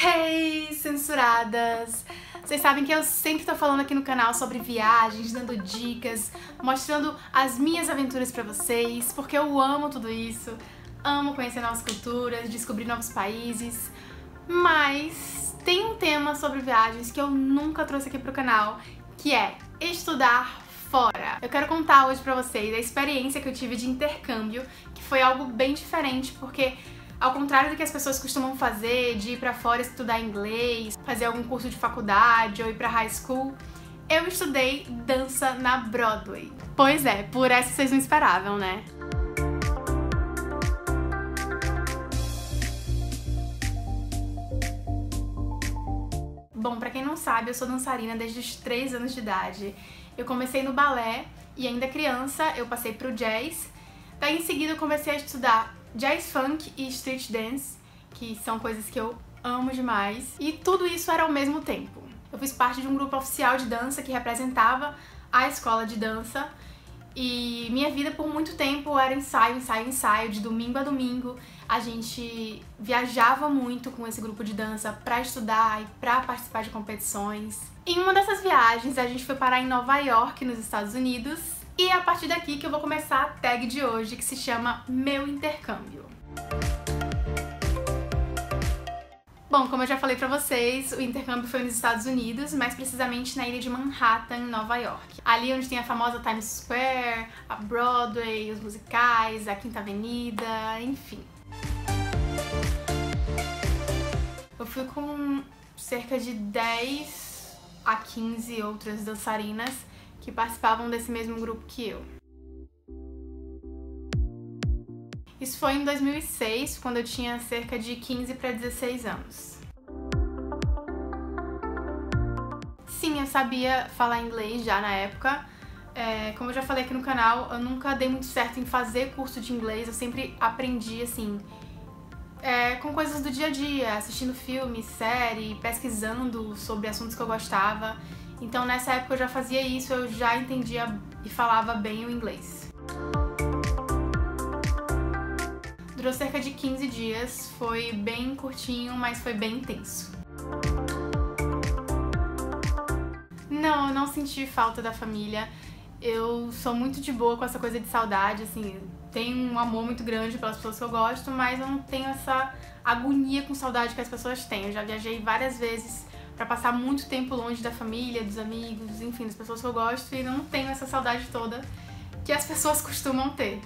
Hey, censuradas! Vocês sabem que eu sempre tô falando aqui no canal sobre viagens, dando dicas, mostrando as minhas aventuras pra vocês, porque eu amo tudo isso, amo conhecer novas culturas, descobrir novos países, mas tem um tema sobre viagens que eu nunca trouxe aqui pro canal, que é estudar fora. Eu quero contar hoje pra vocês a experiência que eu tive de intercâmbio, que foi algo bem diferente, porque ao contrário do que as pessoas costumam fazer, de ir pra fora estudar inglês, fazer algum curso de faculdade ou ir pra high school, eu estudei dança na Broadway. Pois é, por essa vocês não esperavam, né? Bom, pra quem não sabe, eu sou dançarina desde os 3 anos de idade. Eu comecei no balé e ainda criança eu passei pro jazz. Daí em seguida eu comecei a estudar jazz funk e street dance, que são coisas que eu amo demais. E tudo isso era ao mesmo tempo. Eu fiz parte de um grupo oficial de dança que representava a escola de dança. E minha vida por muito tempo era ensaio, ensaio, ensaio, de domingo a domingo. A gente viajava muito com esse grupo de dança para estudar e para participar de competições. Em uma dessas viagens, a gente foi parar em Nova York, nos Estados Unidos, e é a partir daqui que eu vou começar a tag de hoje, que se chama Meu Intercâmbio. Bom, como eu já falei pra vocês, o intercâmbio foi nos Estados Unidos, mais precisamente na ilha de Manhattan, Nova York. Ali onde tem a famosa Times Square, a Broadway, os musicais, a Quinta Avenida, enfim. Eu fui com cerca de 10 a 15 outras dançarinas que participavam desse mesmo grupo que eu. Isso foi em 2006, quando eu tinha cerca de 15 para 16 anos. Sim, eu sabia falar inglês já na época. É, como eu já falei aqui no canal, eu nunca dei muito certo em fazer curso de inglês, eu sempre aprendi assim, é, com coisas do dia a dia, assistindo filme, série, pesquisando sobre assuntos que eu gostava. Então nessa época eu já fazia isso, eu já entendia e falava bem o inglês. Durou cerca de 15 dias, foi bem curtinho, mas foi bem intenso. Não, eu não senti falta da família. Eu sou muito de boa com essa coisa de saudade, assim, tenho um amor muito grande pelas pessoas que eu gosto, mas eu não tenho essa agonia com saudade que as pessoas têm. Eu já viajei várias vezes para passar muito tempo longe da família, dos amigos, enfim, das pessoas que eu gosto e não tenho essa saudade toda que as pessoas costumam ter.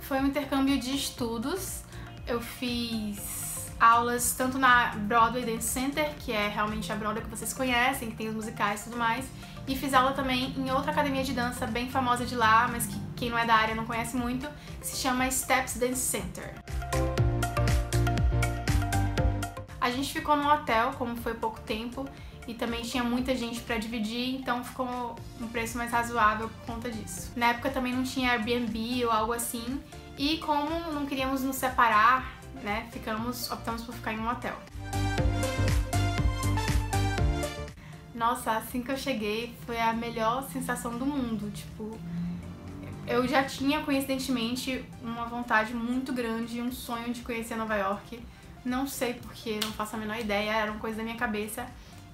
Foi um intercâmbio de estudos. Eu fiz aulas tanto na Broadway Dance Center, que é realmente a Broadway que vocês conhecem, que tem os musicais e tudo mais, e fiz aula também em outra academia de dança bem famosa de lá, mas que quem não é da área não conhece muito, que se chama Steps Dance Center. A gente ficou num hotel, como foi pouco tempo, e também tinha muita gente para dividir, então ficou um preço mais razoável por conta disso. Na época também não tinha Airbnb ou algo assim, e como não queríamos nos separar, né, ficamos, optamos por ficar em um hotel. Nossa, assim que eu cheguei foi a melhor sensação do mundo, tipo, eu já tinha coincidentemente uma vontade muito grande, um sonho de conhecer Nova York. Não sei porquê, não faço a menor ideia, era uma coisa da minha cabeça.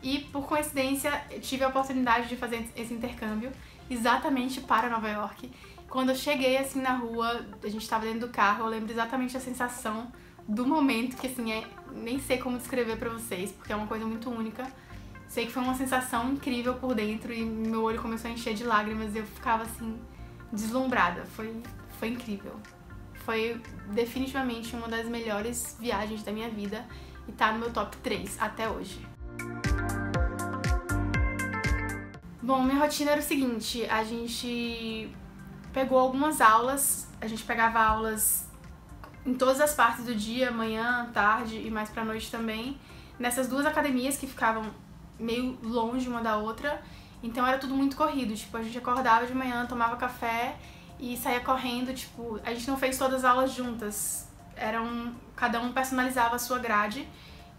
E por coincidência, tive a oportunidade de fazer esse intercâmbio exatamente para Nova York. Quando eu cheguei assim na rua, a gente estava dentro do carro, eu lembro exatamente a sensação do momento, que assim, é, nem sei como descrever para vocês, porque é uma coisa muito única. Sei que foi uma sensação incrível por dentro e meu olho começou a encher de lágrimas e eu ficava assim, deslumbrada. Foi, foi incrível foi definitivamente uma das melhores viagens da minha vida e tá no meu top 3 até hoje. Bom, minha rotina era o seguinte, a gente pegou algumas aulas, a gente pegava aulas em todas as partes do dia, manhã, tarde e mais pra noite também, nessas duas academias que ficavam meio longe uma da outra, então era tudo muito corrido, tipo, a gente acordava de manhã, tomava café e saía correndo, tipo, a gente não fez todas as aulas juntas. Eram, cada um personalizava a sua grade.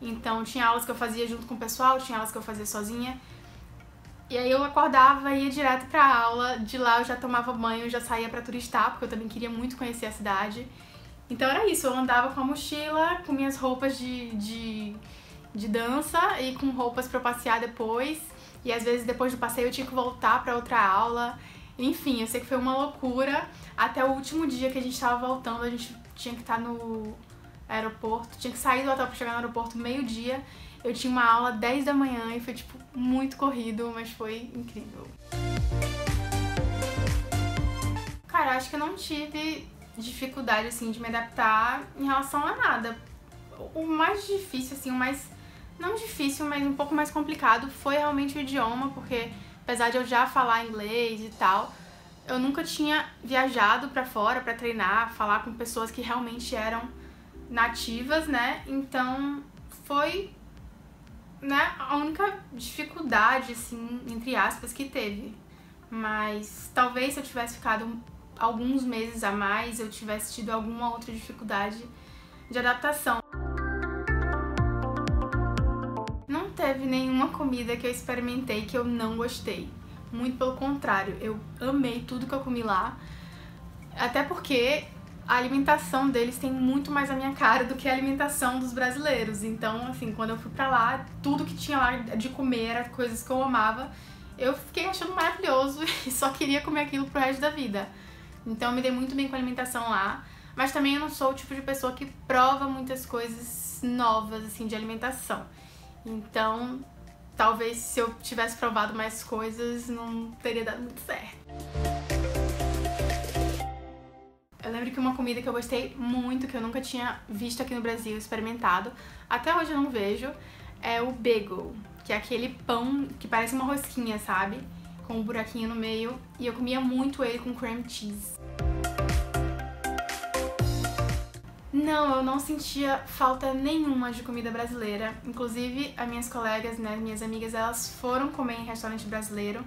Então tinha aulas que eu fazia junto com o pessoal, tinha aulas que eu fazia sozinha. E aí eu acordava e ia direto pra aula, de lá eu já tomava banho, já saía pra turistar, porque eu também queria muito conhecer a cidade. Então era isso, eu andava com a mochila, com minhas roupas de, de, de dança e com roupas para passear depois. E às vezes depois do passeio eu tinha que voltar para outra aula. Enfim, eu sei que foi uma loucura. Até o último dia que a gente tava voltando, a gente tinha que estar tá no aeroporto, tinha que sair do hotel pra chegar no aeroporto meio-dia. Eu tinha uma aula 10 da manhã e foi, tipo, muito corrido, mas foi incrível. Cara, acho que eu não tive dificuldade, assim, de me adaptar em relação a nada. O mais difícil, assim, o mais. Não difícil, mas um pouco mais complicado foi realmente o idioma, porque apesar de eu já falar inglês e tal, eu nunca tinha viajado para fora para treinar, falar com pessoas que realmente eram nativas, né? Então foi né, a única dificuldade, assim, entre aspas, que teve. Mas talvez se eu tivesse ficado alguns meses a mais, eu tivesse tido alguma outra dificuldade de adaptação. Teve nenhuma comida que eu experimentei que eu não gostei. Muito pelo contrário, eu amei tudo que eu comi lá. Até porque a alimentação deles tem muito mais a minha cara do que a alimentação dos brasileiros. Então, assim, quando eu fui pra lá, tudo que tinha lá de comer era coisas que eu amava. Eu fiquei achando maravilhoso e só queria comer aquilo pro resto da vida. Então, eu me dei muito bem com a alimentação lá. Mas também eu não sou o tipo de pessoa que prova muitas coisas novas, assim, de alimentação. Então, talvez se eu tivesse provado mais coisas, não teria dado muito certo. Eu lembro que uma comida que eu gostei muito, que eu nunca tinha visto aqui no Brasil, experimentado, até hoje eu não vejo, é o bagel, que é aquele pão que parece uma rosquinha, sabe? Com um buraquinho no meio, e eu comia muito ele com cream cheese. Não, eu não sentia falta nenhuma de comida brasileira. Inclusive, as minhas colegas, né, minhas amigas, elas foram comer em restaurante brasileiro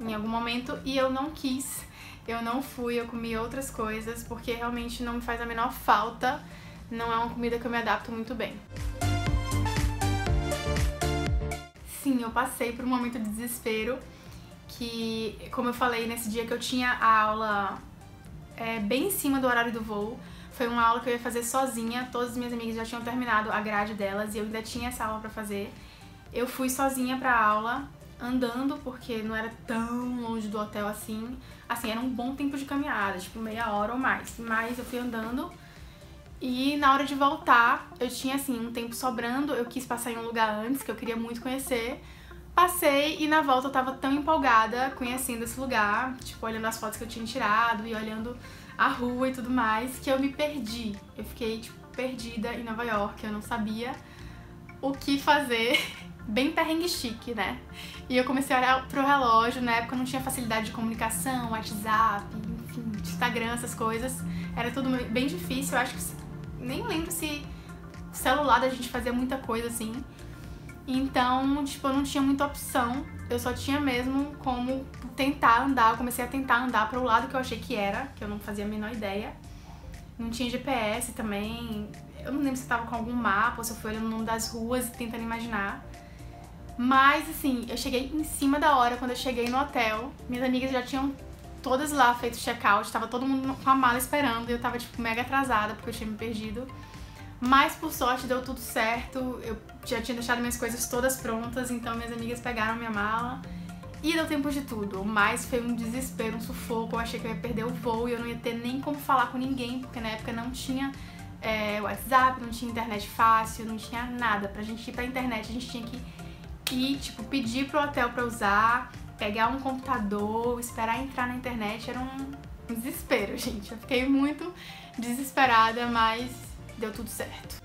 em algum momento e eu não quis eu não fui, eu comi outras coisas, porque realmente não me faz a menor falta. Não é uma comida que eu me adapto muito bem. Sim, eu passei por um momento de desespero que, como eu falei, nesse dia que eu tinha a aula é, bem em cima do horário do voo, foi uma aula que eu ia fazer sozinha, todas as minhas amigas já tinham terminado a grade delas e eu ainda tinha essa aula para fazer. Eu fui sozinha pra aula, andando, porque não era tão longe do hotel assim. Assim, era um bom tempo de caminhada, tipo meia hora ou mais. Mas eu fui andando e na hora de voltar, eu tinha assim um tempo sobrando, eu quis passar em um lugar antes que eu queria muito conhecer. Passei e na volta eu tava tão empolgada conhecendo esse lugar, tipo, olhando as fotos que eu tinha tirado e olhando a rua e tudo mais, que eu me perdi. Eu fiquei, tipo, perdida em Nova York, eu não sabia o que fazer bem perrengue chique, né? E eu comecei a olhar pro relógio, na época não tinha facilidade de comunicação, WhatsApp, enfim, Instagram, essas coisas. Era tudo bem difícil, eu acho que nem lembro se celular da gente fazia muita coisa assim. Então, tipo, eu não tinha muita opção. Eu só tinha mesmo como tentar andar. Eu comecei a tentar andar para o lado que eu achei que era, que eu não fazia a menor ideia. Não tinha GPS também. Eu não lembro se eu tava com algum mapa ou se eu fui olhando o nome das ruas e tentando imaginar. Mas, assim, eu cheguei em cima da hora quando eu cheguei no hotel. Minhas amigas já tinham todas lá feito check-out, tava todo mundo com a mala esperando e eu tava, tipo, mega atrasada porque eu tinha me perdido. Mas, por sorte, deu tudo certo. Eu já tinha deixado minhas coisas todas prontas, então minhas amigas pegaram minha mala. E deu tempo de tudo, mas foi um desespero, um sufoco. Eu achei que eu ia perder o voo e eu não ia ter nem como falar com ninguém, porque na época não tinha é, WhatsApp, não tinha internet fácil, não tinha nada. Pra gente ir pra internet, a gente tinha que e, tipo, pedir pro hotel pra usar, pegar um computador, esperar entrar na internet, era um desespero, gente. Eu fiquei muito desesperada, mas deu tudo certo.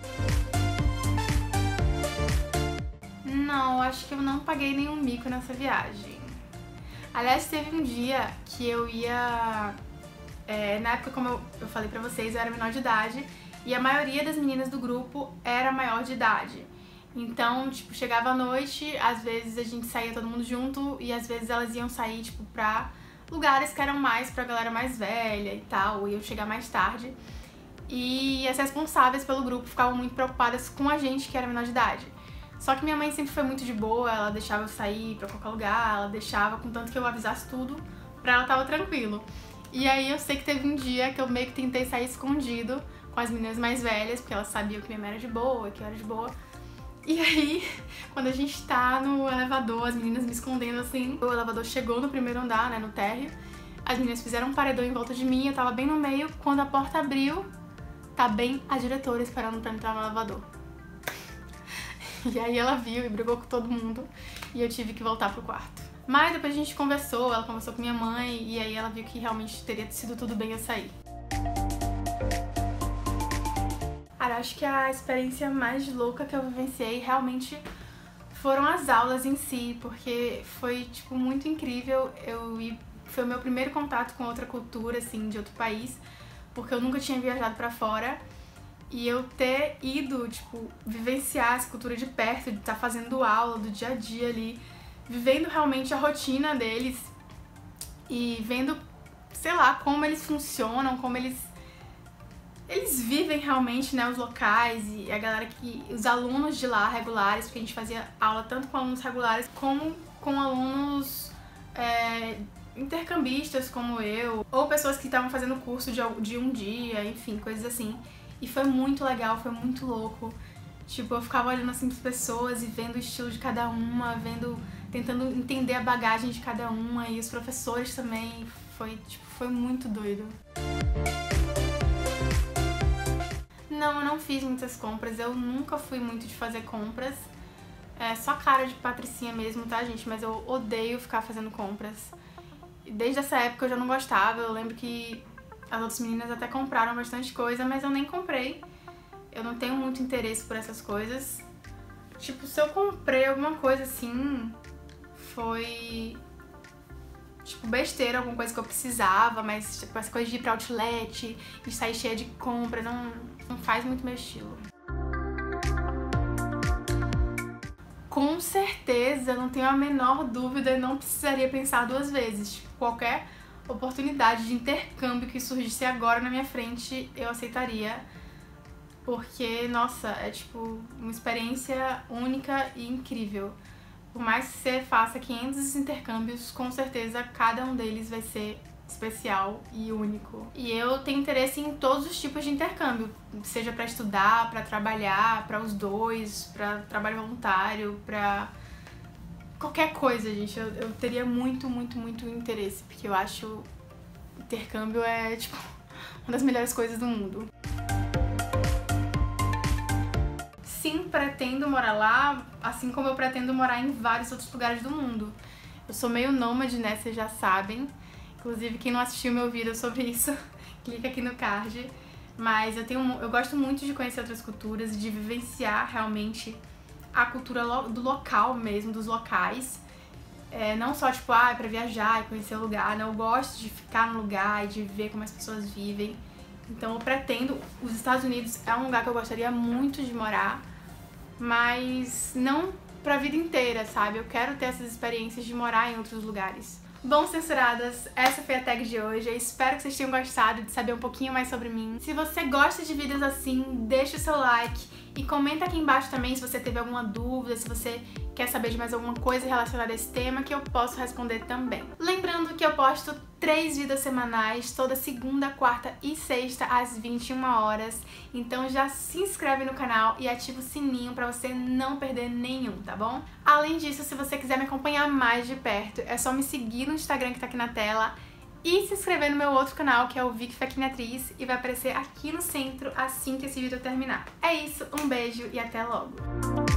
Não, acho que eu não paguei nenhum mico nessa viagem. Aliás, teve um dia que eu ia. É, na época, como eu, eu falei pra vocês, eu era menor de idade e a maioria das meninas do grupo era maior de idade. Então, tipo, chegava à noite, às vezes a gente saía todo mundo junto e às vezes elas iam sair, tipo, pra lugares que eram mais pra galera mais velha e tal, iam chegar mais tarde. E as responsáveis pelo grupo ficavam muito preocupadas com a gente que era menor de idade. Só que minha mãe sempre foi muito de boa, ela deixava eu sair pra qualquer lugar, ela deixava, contanto que eu avisasse tudo, pra ela tava tranquilo. E aí eu sei que teve um dia que eu meio que tentei sair escondido com com as meninas mais velhas, porque elas sabiam que minha mãe era de boa, que eu era de boa. E aí, quando a gente tá no elevador, as meninas me escondendo assim, o elevador chegou no primeiro andar, né, no térreo. As meninas fizeram um paredão em volta de mim, eu tava bem no meio. Quando a porta abriu, tá bem a diretora esperando pra entrar no elevador. E aí ela viu e brigou com todo mundo e eu tive que voltar pro quarto. Mas depois a gente conversou, ela conversou com minha mãe e aí ela viu que realmente teria sido tudo bem eu sair. Cara, acho que a experiência mais louca que eu vivenciei realmente foram as aulas em si, porque foi tipo muito incrível. Eu foi o meu primeiro contato com outra cultura assim de outro país, porque eu nunca tinha viajado para fora. E eu ter ido, tipo, vivenciar essa cultura de perto, de estar tá fazendo aula do dia a dia ali, vivendo realmente a rotina deles e vendo, sei lá, como eles funcionam, como eles eles vivem realmente, né, os locais e a galera que os alunos de lá regulares, porque a gente fazia aula tanto com alunos regulares como com alunos intercambistas como eu, ou pessoas que estavam fazendo curso de, de um dia, enfim, coisas assim. E foi muito legal, foi muito louco. Tipo, eu ficava olhando assim as pessoas e vendo o estilo de cada uma, vendo, tentando entender a bagagem de cada uma e os professores também. Foi, tipo, foi muito doido. Não, eu não fiz muitas compras, eu nunca fui muito de fazer compras. É só cara de patricinha mesmo, tá, gente? Mas eu odeio ficar fazendo compras. Desde essa época eu já não gostava, eu lembro que as outras meninas até compraram bastante coisa, mas eu nem comprei. Eu não tenho muito interesse por essas coisas. Tipo, se eu comprei alguma coisa assim, foi tipo, besteira, alguma coisa que eu precisava, mas tipo, essa coisa de ir pra outlet e sair cheia de compra, não, não faz muito meu estilo. Com certeza, não tenho a menor dúvida e não precisaria pensar duas vezes. Tipo, qualquer oportunidade de intercâmbio que surgisse agora na minha frente, eu aceitaria. Porque, nossa, é tipo uma experiência única e incrível. Por mais que você faça 500 intercâmbios, com certeza cada um deles vai ser especial e único. E eu tenho interesse em todos os tipos de intercâmbio, seja para estudar, para trabalhar, para os dois, para trabalho voluntário, para qualquer coisa, gente. Eu, eu teria muito, muito, muito interesse, porque eu acho intercâmbio é, tipo, uma das melhores coisas do mundo. Sim, pretendo morar lá, assim como eu pretendo morar em vários outros lugares do mundo. Eu sou meio nômade, né? Vocês já sabem. Inclusive, quem não assistiu meu vídeo sobre isso, clica aqui no card. Mas eu, tenho, eu gosto muito de conhecer outras culturas, de vivenciar realmente a cultura do local mesmo, dos locais. É, não só, tipo, ah, pra viajar e conhecer o lugar, não. Eu gosto de ficar no lugar e de ver como as pessoas vivem. Então eu pretendo. Os Estados Unidos é um lugar que eu gostaria muito de morar, mas não pra vida inteira, sabe? Eu quero ter essas experiências de morar em outros lugares. Bom, censuradas, essa foi a tag de hoje. Eu espero que vocês tenham gostado de saber um pouquinho mais sobre mim. Se você gosta de vídeos assim, deixa o seu like e comenta aqui embaixo também se você teve alguma dúvida, se você quer saber de mais alguma coisa relacionada a esse tema que eu posso responder também. Lembrando que eu posto três vídeos semanais, toda segunda, quarta e sexta às 21 horas. Então já se inscreve no canal e ativa o sininho para você não perder nenhum, tá bom? Além disso, se você quiser me acompanhar mais de perto, é só me seguir no Instagram que tá aqui na tela e se inscrever no meu outro canal, que é o Vic Atriz, e vai aparecer aqui no centro assim que esse vídeo terminar. É isso, um beijo e até logo!